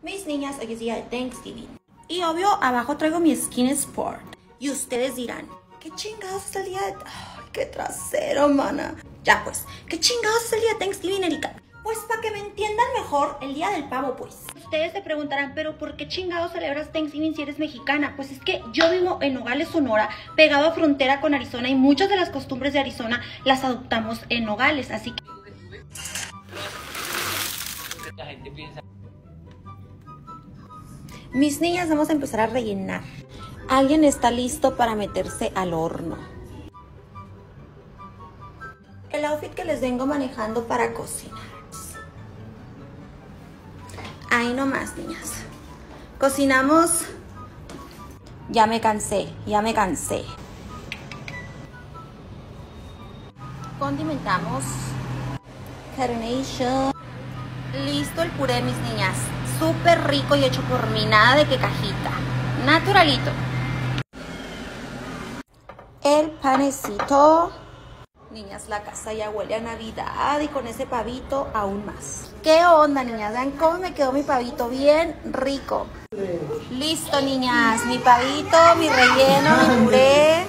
Mis niñas, hoy es día de Thanksgiving. Y obvio, abajo traigo mi Skin Sport. Y ustedes dirán, ¿qué chingados es el día de... Ay, qué trasero, mana. Ya pues, ¿qué chingados es el día de Thanksgiving, Erika? Pues para que me entiendan mejor, el día del pavo, pues. Ustedes se preguntarán, pero ¿por qué chingados celebras Thanksgiving si eres mexicana? Pues es que yo vivo en Nogales, Sonora, pegado a frontera con Arizona y muchas de las costumbres de Arizona las adoptamos en Nogales, así que... La gente piensa. Mis niñas, vamos a empezar a rellenar. ¿Alguien está listo para meterse al horno? El outfit que les vengo manejando para cocinar. Ahí nomás, niñas. Cocinamos. Ya me cansé, ya me cansé. Condimentamos. Carnation. Listo el puré, mis niñas. Súper rico y hecho por mí. Nada de que cajita. Naturalito. El panecito. Niñas, la casa ya huele a Navidad y con ese pavito aún más. ¿Qué onda, niñas? Vean cómo me quedó mi pavito. Bien rico. Listo, niñas. Mi pavito, mi relleno, mi puré.